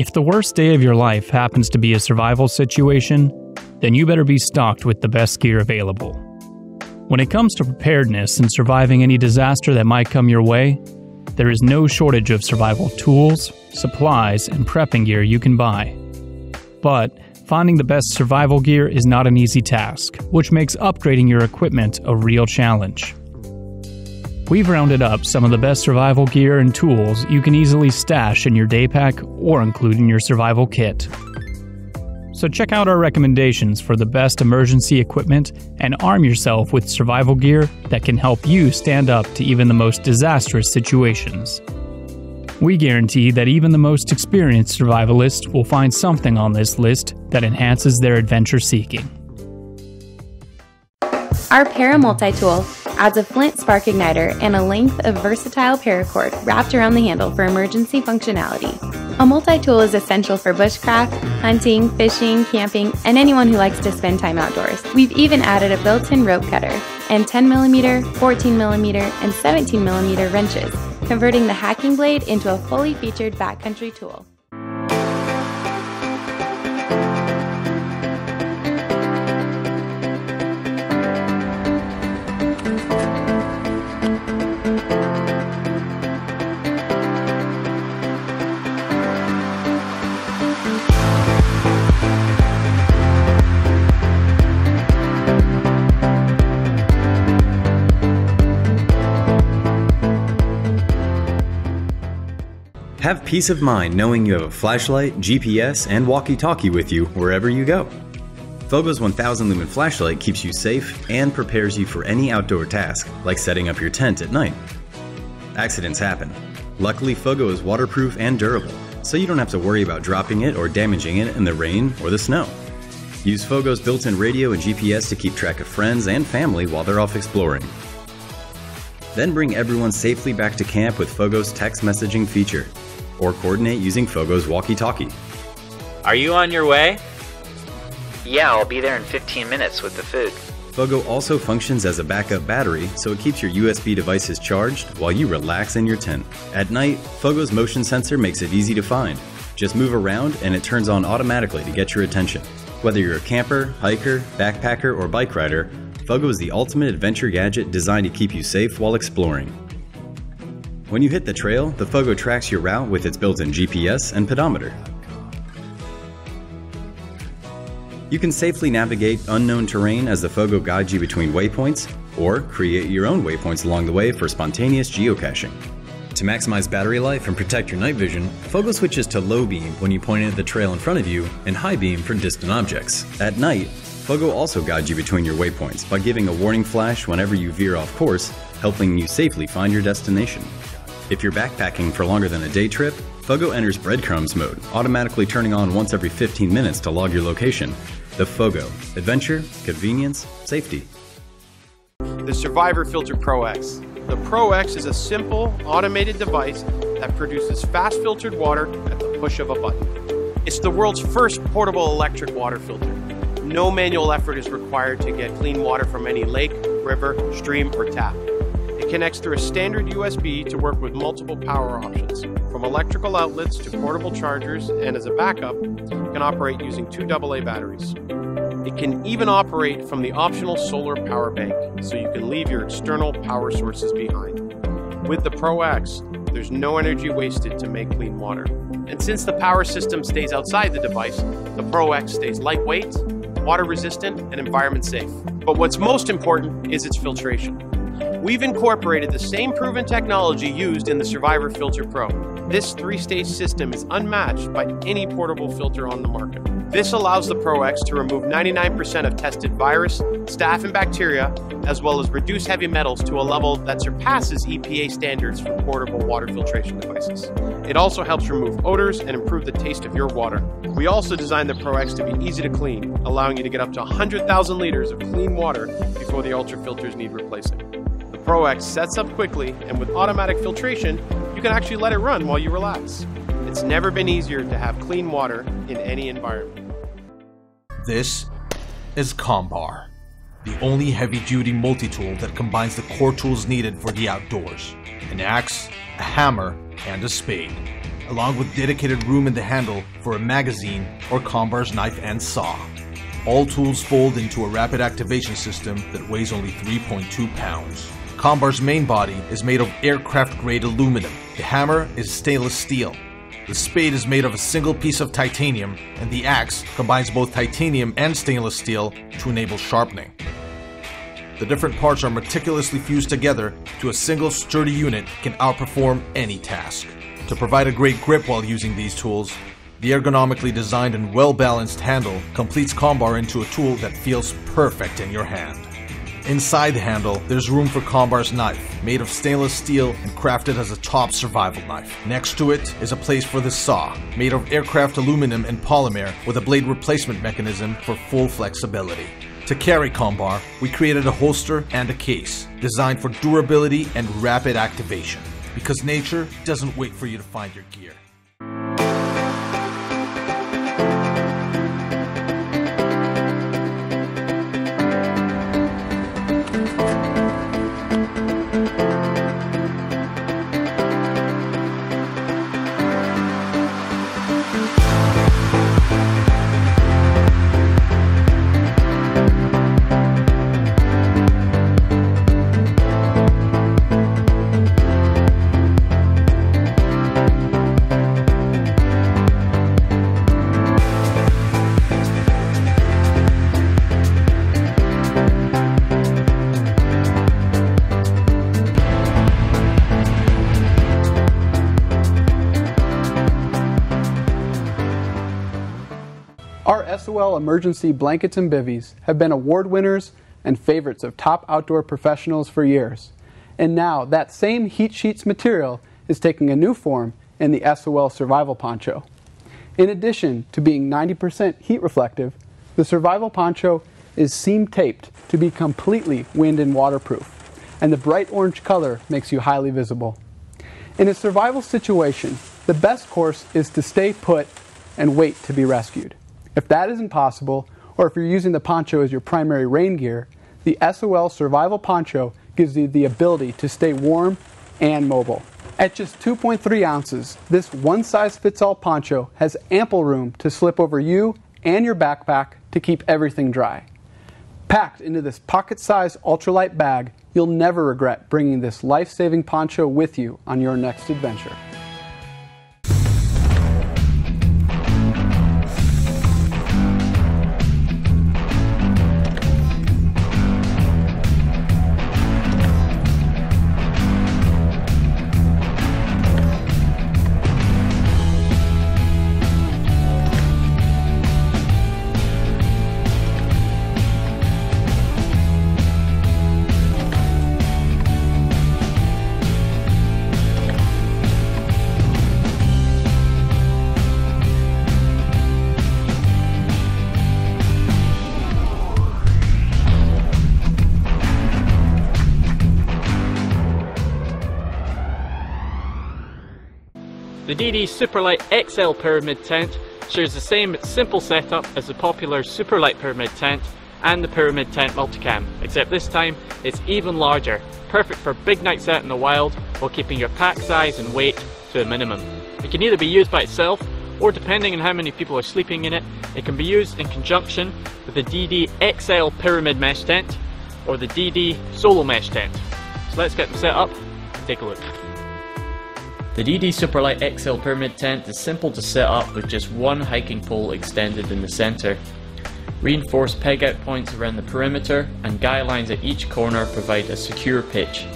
If the worst day of your life happens to be a survival situation, then you better be stocked with the best gear available. When it comes to preparedness and surviving any disaster that might come your way, there is no shortage of survival tools, supplies, and prepping gear you can buy. But finding the best survival gear is not an easy task, which makes upgrading your equipment a real challenge. We've rounded up some of the best survival gear and tools you can easily stash in your day pack or include in your survival kit. So check out our recommendations for the best emergency equipment and arm yourself with survival gear that can help you stand up to even the most disastrous situations. We guarantee that even the most experienced survivalist will find something on this list that enhances their adventure seeking. Our Para Multi Tool adds a flint spark igniter and a length of versatile paracord wrapped around the handle for emergency functionality. A multi-tool is essential for bushcraft, hunting, fishing, camping, and anyone who likes to spend time outdoors. We've even added a built-in rope cutter and 10mm, 14mm, and 17mm wrenches, converting the hacking blade into a fully featured backcountry tool. Have peace of mind knowing you have a flashlight, GPS, and walkie talkie with you wherever you go. Fogo's 1000 lumen flashlight keeps you safe and prepares you for any outdoor task, like setting up your tent at night. Accidents happen. Luckily, Fogo is waterproof and durable, so you don't have to worry about dropping it or damaging it in the rain or the snow. Use Fogo's built in radio and GPS to keep track of friends and family while they're off exploring. Then bring everyone safely back to camp with Fogo's text messaging feature or coordinate using Fogo's walkie talkie. Are you on your way? Yeah, I'll be there in 15 minutes with the food. Fogo also functions as a backup battery, so it keeps your USB devices charged while you relax in your tent. At night, Fogo's motion sensor makes it easy to find. Just move around and it turns on automatically to get your attention. Whether you're a camper, hiker, backpacker, or bike rider, Fogo is the ultimate adventure gadget designed to keep you safe while exploring. When you hit the trail, the Fogo tracks your route with its built-in GPS and pedometer. You can safely navigate unknown terrain as the Fogo guides you between waypoints, or create your own waypoints along the way for spontaneous geocaching. To maximize battery life and protect your night vision, Fogo switches to low beam when you point at the trail in front of you and high beam for distant objects. At night, Fogo also guides you between your waypoints by giving a warning flash whenever you veer off course, helping you safely find your destination. If you're backpacking for longer than a day trip, Fogo enters breadcrumbs mode, automatically turning on once every 15 minutes to log your location. The Fogo. Adventure, convenience, safety. The Survivor Filter Pro X. The Pro X is a simple, automated device that produces fast filtered water at the push of a button. It's the world's first portable electric water filter. No manual effort is required to get clean water from any lake, river, stream, or tap connects through a standard USB to work with multiple power options, from electrical outlets to portable chargers, and as a backup, can operate using two AA batteries. It can even operate from the optional solar power bank, so you can leave your external power sources behind. With the Pro X, there's no energy wasted to make clean water. And since the power system stays outside the device, the Pro X stays lightweight, water resistant, and environment safe. But what's most important is its filtration. We've incorporated the same proven technology used in the Survivor Filter Pro. This three-stage system is unmatched by any portable filter on the market. This allows the Pro X to remove 99% of tested virus, staph, and bacteria, as well as reduce heavy metals to a level that surpasses EPA standards for portable water filtration devices. It also helps remove odors and improve the taste of your water. We also designed the Pro X to be easy to clean, allowing you to get up to 100,000 liters of clean water before the ultra filters need replacing. ProX sets up quickly, and with automatic filtration, you can actually let it run while you relax. It's never been easier to have clean water in any environment. This is Combar, the only heavy-duty multi-tool that combines the core tools needed for the outdoors. An axe, a hammer, and a spade. along with dedicated room in the handle for a magazine or Combar's knife and saw. All tools fold into a rapid activation system that weighs only 3.2 pounds. Combar's main body is made of aircraft grade aluminum. The hammer is stainless steel. The spade is made of a single piece of titanium, and the axe combines both titanium and stainless steel to enable sharpening. The different parts are meticulously fused together to a single sturdy unit can outperform any task. To provide a great grip while using these tools, the ergonomically designed and well balanced handle completes Combar into a tool that feels perfect in your hand. Inside the handle, there's room for Combar's knife, made of stainless steel and crafted as a top survival knife. Next to it is a place for the saw, made of aircraft aluminum and polymer with a blade replacement mechanism for full flexibility. To carry Combar, we created a holster and a case, designed for durability and rapid activation. Because nature doesn't wait for you to find your gear. SOL emergency blankets and bivvies have been award winners and favorites of top outdoor professionals for years. And now that same heat sheets material is taking a new form in the SOL survival poncho. In addition to being 90% heat reflective, the survival poncho is seam taped to be completely wind and waterproof, and the bright orange color makes you highly visible. In a survival situation, the best course is to stay put and wait to be rescued. If that isn't possible, or if you're using the poncho as your primary rain gear, the SOL Survival Poncho gives you the ability to stay warm and mobile. At just 2.3 ounces, this one size fits all poncho has ample room to slip over you and your backpack to keep everything dry. Packed into this pocket sized ultralight bag, you'll never regret bringing this life saving poncho with you on your next adventure. The DD Superlight XL Pyramid Tent shares the same simple setup as the popular Superlight Pyramid Tent and the Pyramid Tent Multicam, except this time it's even larger, perfect for big nights out in the wild while keeping your pack size and weight to a minimum. It can either be used by itself or depending on how many people are sleeping in it, it can be used in conjunction with the DD XL Pyramid Mesh Tent or the DD Solo Mesh Tent. So let's get them set up and take a look. The DD Superlight XL Pyramid Tent is simple to set up with just one hiking pole extended in the centre. Reinforced peg out points around the perimeter and guy lines at each corner provide a secure pitch.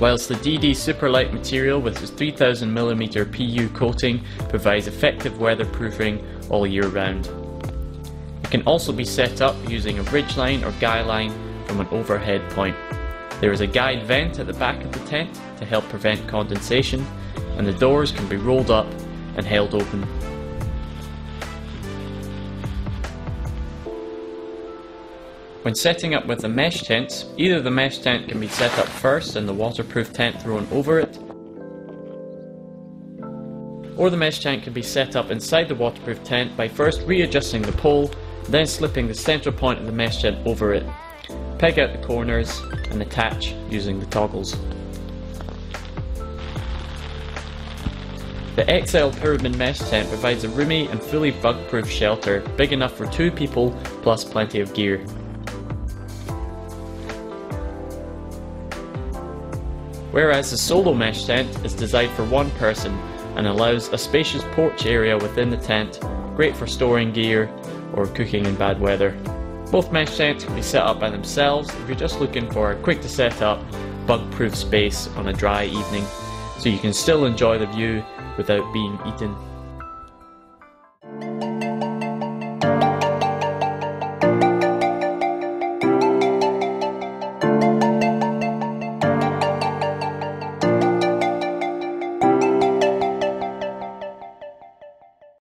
Whilst the DD Superlight material with its 3000mm PU coating provides effective weatherproofing all year round. It can also be set up using a ridge line or guy line from an overhead point. There is a guide vent at the back of the tent to help prevent condensation and the doors can be rolled up and held open. When setting up with the mesh tents, either the mesh tent can be set up first and the waterproof tent thrown over it, or the mesh tent can be set up inside the waterproof tent by first readjusting the pole, then slipping the central point of the mesh tent over it. Peg out the corners and attach using the toggles. The XL Pyramid Mesh tent provides a roomy and fully bug-proof shelter, big enough for two people plus plenty of gear. Whereas the Solo Mesh tent is designed for one person and allows a spacious porch area within the tent, great for storing gear or cooking in bad weather. Both mesh tents can be set up by themselves if you're just looking for a quick to set up, bug proof space on a dry evening, so you can still enjoy the view without being eaten.